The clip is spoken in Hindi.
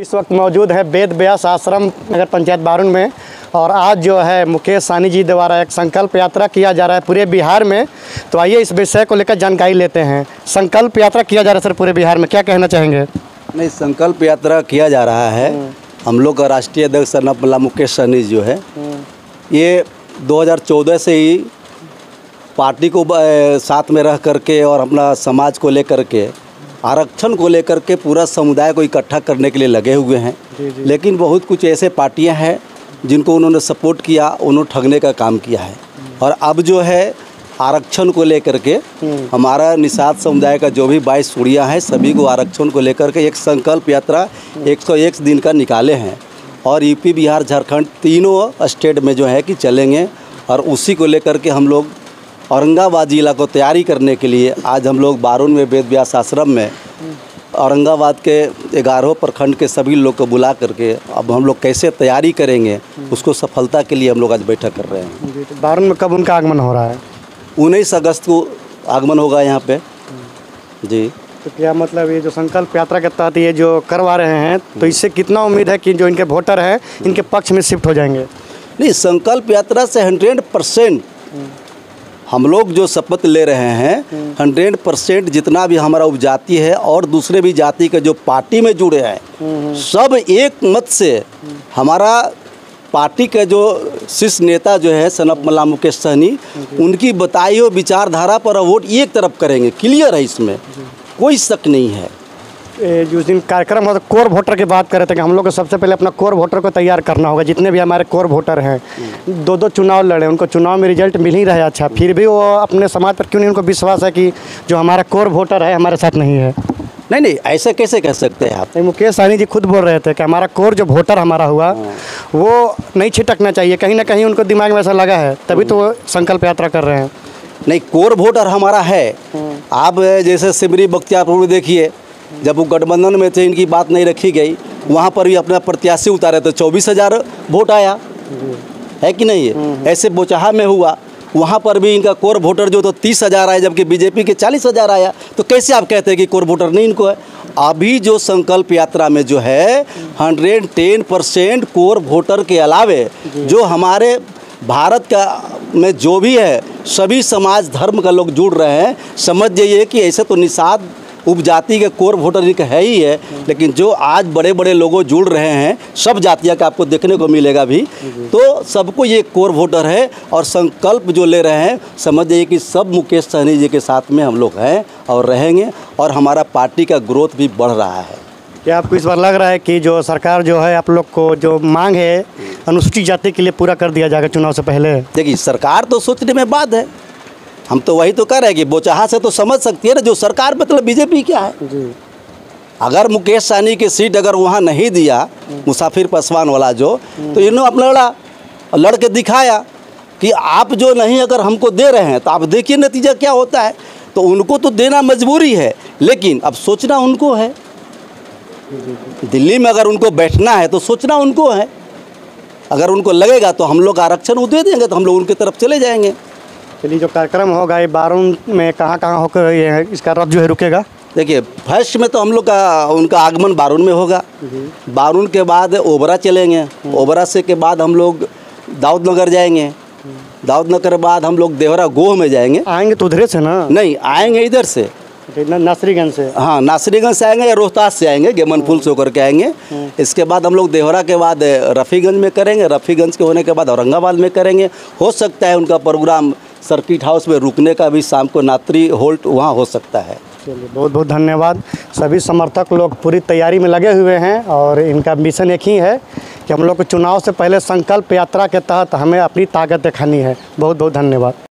इस वक्त मौजूद है वेद व्यास आश्रम नगर पंचायत बारून में। और आज जो है मुकेश सानी जी द्वारा एक संकल्प यात्रा किया जा रहा है पूरे बिहार में। तो आइए इस विषय को लेकर जानकारी लेते हैं। संकल्प यात्रा किया जा रहा है सर पूरे बिहार में क्या कहना चाहेंगे? नहीं संकल्प यात्रा किया जा रहा है। हम लोग का राष्ट्रीय अध्यक्ष सरनापल्ला मुकेश सहनी जो है। ये 2014 से ही पार्टी को साथ में रह करके और अपना समाज को लेकर के आरक्षण को लेकर के पूरा समुदाय को इकट्ठा करने के लिए लगे हुए हैं। लेकिन बहुत कुछ ऐसे पार्टियाँ हैं जिनको उन्होंने सपोर्ट किया उन्होंने ठगने का काम किया है। और अब जो है आरक्षण को लेकर के हमारा निषाद समुदाय का जो भी बाईस सूढ़ियाँ है सभी को आरक्षण को लेकर के एक संकल्प यात्रा 101 दिन का निकाले हैं। और यूपी बिहार झारखंड तीनों स्टेट में जो है कि चलेंगे और उसी को लेकर के हम लोग औरंगाबाद जिला को तैयारी करने के लिए आज हम लोग बारून में वेद व्यास आश्रम में औरंगाबाद के ग्यारहों प्रखंड के सभी लोग को बुला करके अब हम लोग कैसे तैयारी करेंगे उसको सफलता के लिए हम लोग आज बैठक कर रहे हैं। तो बारून में कब उनका आगमन हो रहा है? उन्नीस अगस्त को आगमन होगा यहाँ पे। जी। तो क्या मतलब ये जो संकल्प यात्रा के तहत ये जो करवा रहे हैं तो इससे कितना उम्मीद है कि जो इनके वोटर हैं इनके पक्ष में शिफ्ट हो जाएँगे? नहीं संकल्प यात्रा से हंड्रेड परसेंट हम लोग जो शपथ ले रहे हैं, हंड्रेड परसेंट जितना भी हमारा उपजाति है और दूसरे भी जाति के जो पार्टी में जुड़े हैं, सब एक मत से हमारा पार्टी के जो शीर्ष नेता जो है, सनप मल्ला मुकेश सहनी, उनकी बताई हुई विचारधारा पर वोट एक तरफ़ करेंगे, क्लियर है इसमें, कोई शक नहीं है। जिस दिन कार्यक्रम हो तो कोर वोटर की बात कर रहे थे कि हम लोग को सबसे पहले अपना कोर वोटर को तैयार करना होगा जितने भी हमारे कोर वोटर हैं। दो दो चुनाव लड़े उनको चुनाव में रिज़ल्ट मिल ही रहा है अच्छा। फिर भी वो अपने समाज पर क्यों नहीं उनको विश्वास है कि जो हमारा कोर वोटर है हमारे साथ नहीं है। नहीं नहीं ऐसा कैसे कह सकते हैं आप? नहीं, मुकेश साहनी जी खुद बोल रहे थे कि हमारा कोर जो वोटर हमारा हुआ वो नहीं छिटकना चाहिए। कहीं ना कहीं उनको दिमाग में ऐसा लगा है तभी तो वो संकल्प यात्रा कर रहे हैं। नहीं कोर वोटर हमारा है। आप जैसे सिमरी बख्तियारपुर में देखिए जब वो गठबंधन में थे इनकी बात नहीं रखी गई वहाँ पर भी अपना प्रत्याशी उतारे तो चौबीस हज़ार वोट आया। है कि नहीं है? ऐसे बोचहा में हुआ। वहाँ पर भी इनका कोर वोटर जो तो तीस हज़ार आया जबकि बीजेपी के चालीस हज़ार आया। तो कैसे आप कहते हैं कि कोर वोटर नहीं इनको है? अभी जो संकल्प यात्रा में जो है hundred ten percent core voter के अलावे जो हमारे भारत का में जो भी है सभी समाज धर्म का लोग जुड़ रहे हैं। समझ जाइए कि ऐसे तो निषाद उपजाति के कोर वोटर एक है ही है लेकिन जो आज बड़े बड़े लोगों जुड़ रहे हैं सब जातियाँ का आपको देखने को मिलेगा भी। तो सबको ये कोर वोटर है और संकल्प जो ले रहे हैं समझ जाइए कि सब मुकेश सहनी जी के साथ में हम लोग हैं और रहेंगे और हमारा पार्टी का ग्रोथ भी बढ़ रहा है। क्या आपको इस बार लग रहा है कि जो सरकार जो है आप लोग को जो मांग है अनुसूचित जाति के लिए पूरा कर दिया जाएगा चुनाव से पहले? देखिए सरकार तो सोचने में बात है। हम तो वही तो कह रहे हैं कि बोचाहा से तो समझ सकती है ना जो सरकार मतलब बीजेपी क्या है? जी। अगर मुकेश सहनी की सीट अगर वहाँ नहीं दिया मुसाफिर पासवान वाला जो तो इन्होंने अपना लड़ा। और लड़ के दिखाया कि आप जो नहीं अगर हमको दे रहे हैं तो आप देखिए नतीजा क्या होता है। तो उनको तो देना मजबूरी है लेकिन अब सोचना उनको है। दिल्ली में अगर उनको बैठना है तो सोचना उनको है। अगर उनको लगेगा तो हम लोग आरक्षण वो दे देंगे तो हम लोग उनकी तरफ़ चले जाएँगे। चलिए जो कार्यक्रम होगा ये बारून में कहाँ कहाँ होकर ये इसका रब जो है रुकेगा। देखिए फ़र्स्ट में तो हम लोग का उनका आगमन बारून में होगा। बारून के बाद ओबरा चलेंगे। ओबरा से के बाद हम लोग दाऊद नगर जाएँगे। दाऊद नगर के बाद हम लोग देवरा गोह में जाएँगे। आएँगे तो उधरे से ना? नहीं आएँगे इधर से। नासरीगंज से? हाँ नासरीगंज से आएँगे या रोहतास से आएँगे गेमन फुल से होकर के आएँगे। इसके बाद हम लोग देहरा के बाद रफ़ीगंज में करेंगे। रफ़ीगंज के होने के बाद औरंगाबाद में करेंगे। हो सकता है उनका प्रोग्राम सर्किट हाउस में रुकने का भी शाम को नात्री होल्ट वहाँ हो सकता है। चलिए, बहुत बहुत धन्यवाद। सभी समर्थक लोग पूरी तैयारी में लगे हुए हैं और इनका मिशन एक ही है कि हम लोग को चुनाव से पहले संकल्प यात्रा के तहत हमें अपनी ताकत दिखानी है। बहुत बहुत धन्यवाद।